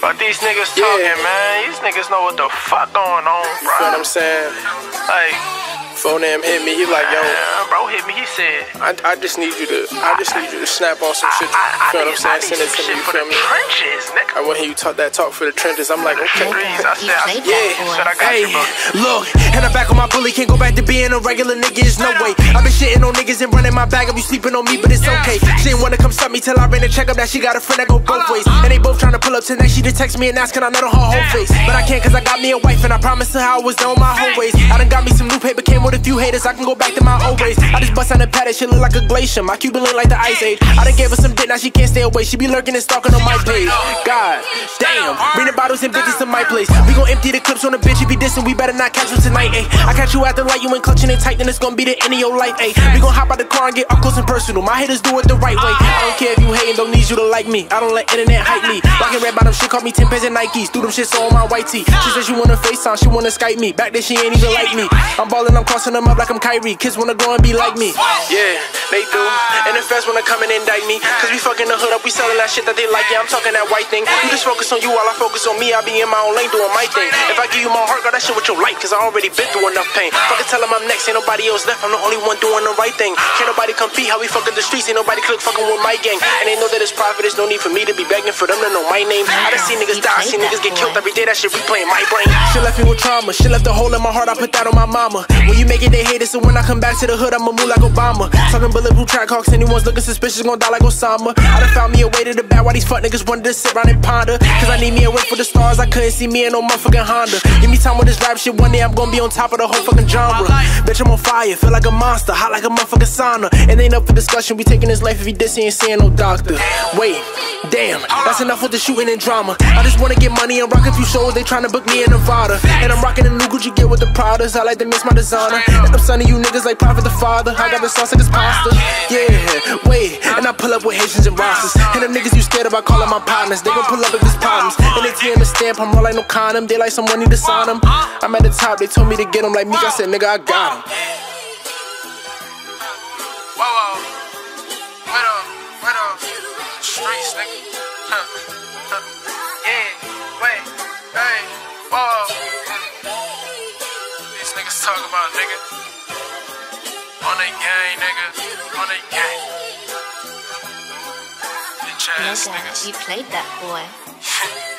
But these niggas talking, Yeah. man. These niggas know what the fuck going on, You know what. I'm saying? Like, Phone him hit me. He like, yo, yeah, bro hit me. He said, I, I just need you to, I just need you to snap on some shit. I, I, You I feel what I'm need, I saying? Send it to me. shit You for feel the me? trenches, nigga. I want to hear you talk that talk for the trenches. I'm like, okay. I said, I, played yeah, that boy. said I got Hey, you, bro. look, and I'm back on my bully, can't go back to being a regular nigga, it's no way. I've been shitting on niggas and running my bag up, you sleeping on me, but it's okay. She didn't wanna come stop me till I ran a check up that she got a friend that go both ways. And they both trying to pull up tonight, she just text me and ask, can I nut on her whole face? But I can't cause I got me a wife and I promised her I was on my whole ways. I done got me some new paper, with a few haters, I can go back to my old ways. I just bust on the pad, that shit look like a glacier, my Cuban look like the ice age. I done gave her some dick, now she can't stay away, she be lurking and stalking on my page. God, damn, bring the bottles and bitches to my place. We gon' empty the clips on the bitch, if you dissing, we better not catch you tonight, ayy. I catch you the light, you ain't clutching it tight, then it's gonna be the end of your life, ayy. We gon' hop out the car and get up close and personal. My haters do it the right way. I don't care if you hating, don't need you to like me. I don't let internet hype me. Rockin' red bottom shit, call me 10 pairs of Nikes. Do them shits on my white tee. She said she wanna FaceTime, she wanna Skype me. Back then she ain't even like me. I'm ballin', I'm crossing them up like I'm Kyrie. Kids wanna grow and be like me. Yeah, they do. And the feds wanna come and indict me. Cause we fucking the hood up, we sellin' that shit that they like. Yeah, I'm talking that white thing. You just focus on you while I focus on me. I be in my own lane doing my thing. If I give you my heart, girl, that shit what you like. Cause I already been through enough pain. Fucking tell them I'm next, ain't nobody else left. I'm the only one doing the right thing. Can't nobody compete how we fucking the streets. Ain't nobody click fucking with my gang. And they know that it's profit. There's no need for me to be begging for them to know my name. I done seen niggas die, I seen niggas get killed every day. That shit replaying my brain. She left me with trauma. She left a hole in my heart. I put that on my mama. When you make it, they hate it. So when I come back to the hood, I'ma move like Obama. Talking bulletproof track hawks. Anyone's looking suspicious, gon' die like Osama. I done found me a way to the bad. Why these fuck niggas wanted to sit around and ponder? Cause I need me a wait for the stars. I couldn't see me in no motherfucking Honda. Give me time with this rap shit. One day I'm gonna be on top of the whole fucking genre. Bitch, I'm on fire. Feel like a monster. Hot like a motherfucking sauna. And ain't up for discussion. We taking his life if he diss, he ain't seeing no doctor. Wait, damn. That's enough with the shooting and drama. I just wanna get money and rock a few shows. They tryna book me in Nevada. And I'm rocking the new Gucci gear with the Pradas. I like to miss my And I'm sonning you niggas like Prophet the Father. I got the sauce like it's pasta. Yeah, wait. And I pull up with Haitians and rosters. And the niggas you scared about calling my partners. They gon' pull up if it's problems. And they tear the stamp. I'm all like no condom. They like someone need to sign them. I'm at the top. They told me to get them like me. I said, nigga, I got them. Whoa, whoa. Streets, nigga. Huh, huh. These niggas talk about, nigga. On they gang, nigga. On they gang. Bitch ass Nigga, niggas. you played that boy.